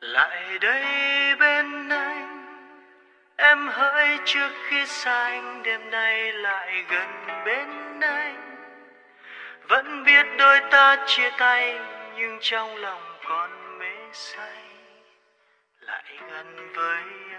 lại đây bên anh, em hỡi trước khi xa anh đêm nay lại gần bên anh. Vẫn biết đôi ta chia tay, nhưng trong lòng còn mê say. Lại gần với anh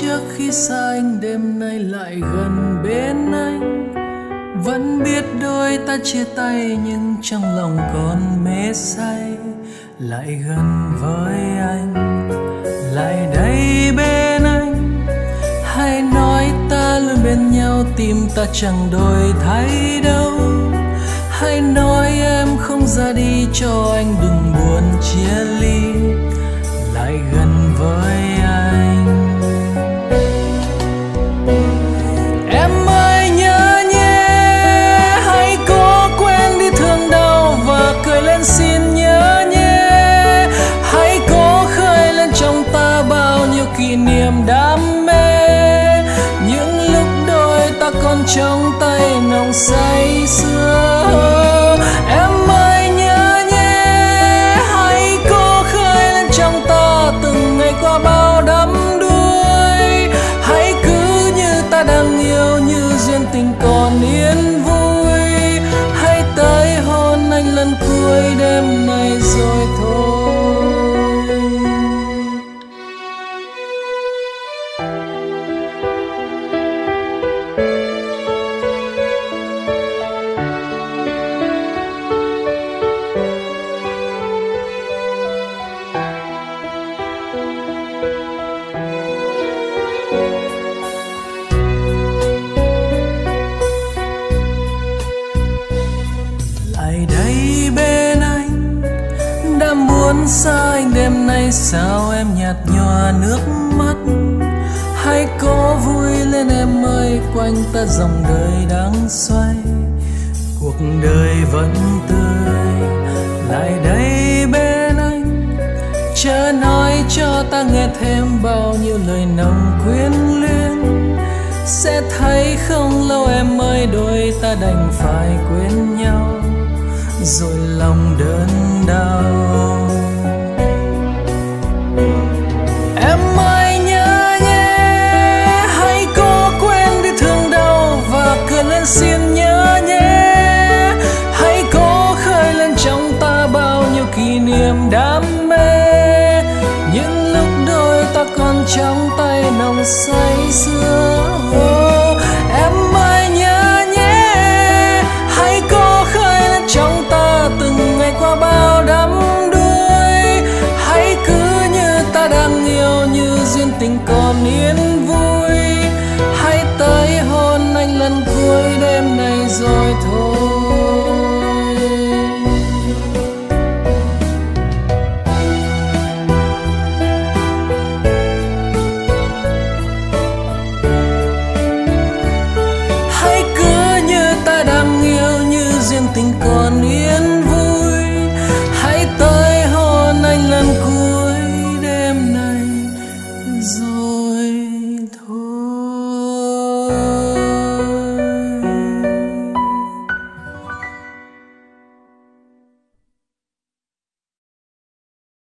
trước khi xa anh, đêm nay lại gần bên anh. Vẫn biết đôi ta chia tay, nhưng trong lòng còn mê say. Lại gần với anh, lại đây bên anh. Hãy nói ta luôn bên nhau, tim ta chẳng đổi thay đâu. Hãy nói em không ra đi, cho anh đừng buồn chia ly. Kỷ niệm đam mê. Những lúc đôi ta còn trong tay nồng say sưa. Em ơi, nhớ nhé, hãy cố khơi lên trong ta từng ngày qua bao đắm đuối. Hãy cứ như ta đang yêu như duyên tình còn yên vui. Hãy tới hôn anh lần cuối đêm nay rồi. Đã xa anh đêm nay sao em nhạt nhòa nước mắt? Hãy cố vui lên em ơi, quanh ta dòng đời đang xoay. Cuộc đời vẫn tươi, lại đây bên anh. Chớ nói cho ta nghe thêm bao nhiêu lời nồng quyến luyến. Sẽ thấy không lâu em ơi, đôi ta đành phải quên nhau. Rồi lòng đớn đau. say xưa.